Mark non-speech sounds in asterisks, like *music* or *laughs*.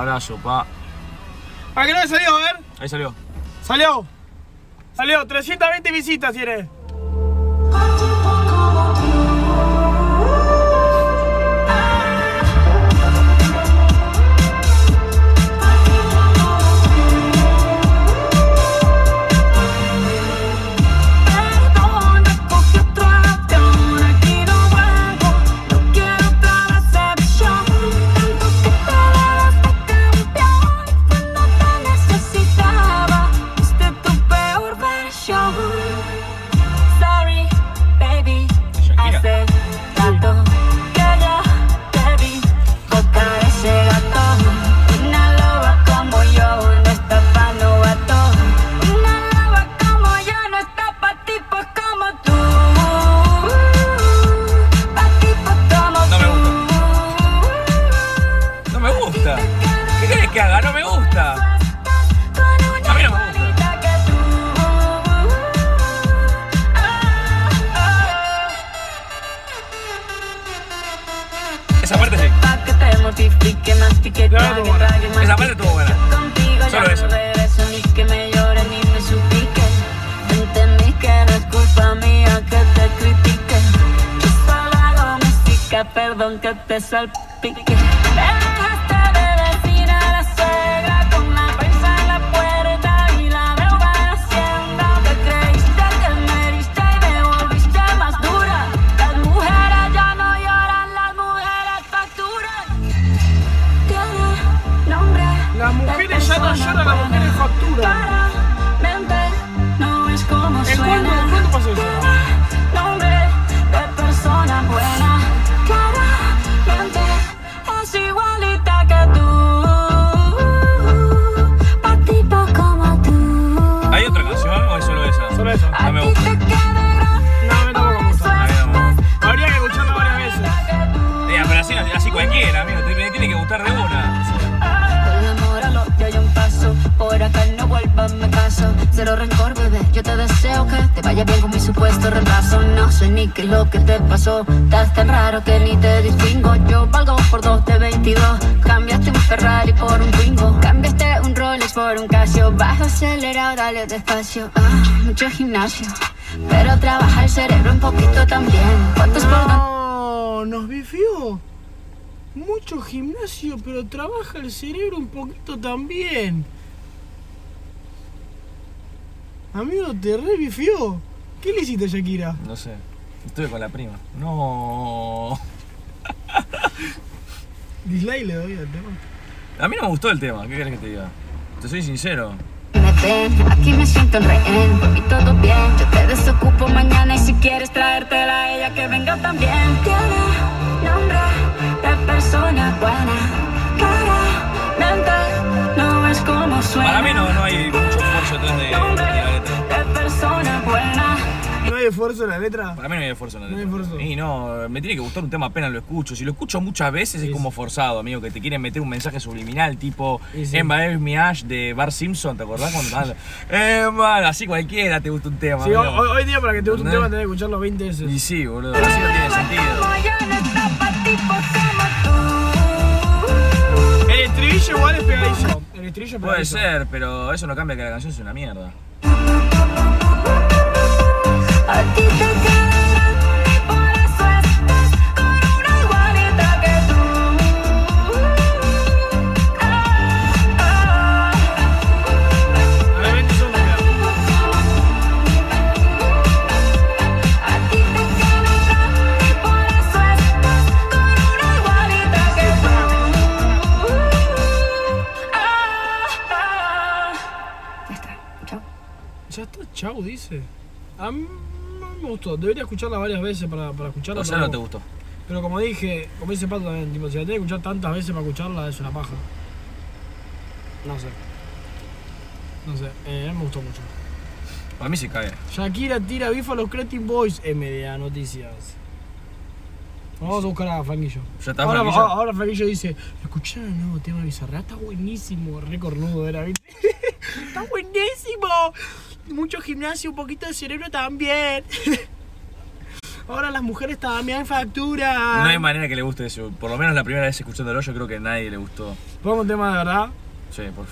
Abrazo, pa. ¿A qué no salió? A ver. Ahí salió. Salió. Salió. 320 visitas tiene. Me volviste más dura. Las mujeres ya no lloran, las mujeres facturan. ¿En cuándo, ¿en cuándo pasó eso? Así, así cualquiera, amigo. Te, me tiene que gustar de una. Al odio hay un paso. Por acá no vuelvas, me caso. Cero rencor, bebé. Yo te deseo que te vaya bien con mi supuesto reemplazo. No sé ni qué es lo que te pasó. Estás tan raro que ni te distingo. Yo valgo por dos de 22. Cambiaste un Ferrari por un Twingo. Cambiaste un Rolex por un Casio. Bajo acelerado, dale despacio. Ah, mucho gimnasio. Pero trabaja el cerebro un poquito también. ¿Cuántos por No, nos bifió. Mucho gimnasio, pero trabaja el cerebro un poquito también. Amigo, te re bifió. ¿Qué le hiciste, Shakira? No sé. Estuve con la prima. No. *laughs* Dislike le doy al tema. A mí no me gustó el tema. ¿Qué querés que te diga? Te soy sincero. Aquí me siento en rehén, por mí todo bien. Yo te desocupo mañana y si quieres traértela a ella que venga también. Persona buena, claramente no es como suena. Para mí no, no hay mucho esfuerzo detrás de, la letra. de persona buena. ¿No hay esfuerzo en la letra? Para mí no hay esfuerzo en la No hay letra. esfuerzo. Y no, me tiene que gustar un tema apenas lo escucho. Si lo escucho muchas veces es como forzado, amigo, que te quieren meter un mensaje subliminal tipo Sí, sí. Emma es mi Ash de Bar Simpson, ¿te acordás? Cuando Emma, así cualquiera te gusta un tema. Sí, hoy, amigo. hoy día para que te guste un ¿Entendés? tema tenés que escucharlo 20 veces. Y sí, boludo, así no tiene sentido. Estribillo igual es pegadizo. El estribillo es Puede ser, pero eso no cambia que la canción sea una mierda. A ti chau, dice. A mí me gustó. Debería escucharla varias veces para, para escucharla. O sea, pero no te gustó. Pero como dije, como dice Pato también, tipo, si la tenés que escuchar tantas veces para escucharla, es una paja. No sé. No sé, eh, no me gustó mucho. Para mí se cae. Shakira tira bifa a los Cretin Boys. MDA Noticias. Vamos a buscar a Franquillo. ¿Ya está, ahora, Franquillo? ahora Franquillo dice: ¿Escucharon el nuevo tema de Bizarrap? Está buenísimo. Re cornudo era, ¿viste? *laughs* ¡Está buenísimo! Mucho gimnasio, un poquito de cerebro también. *laughs* Ahora las mujeres también facturan. No hay manera que le guste eso. Por lo menos la primera vez escuchándolo, yo creo que a nadie le gustó. Pongo un tema de verdad. Sí, por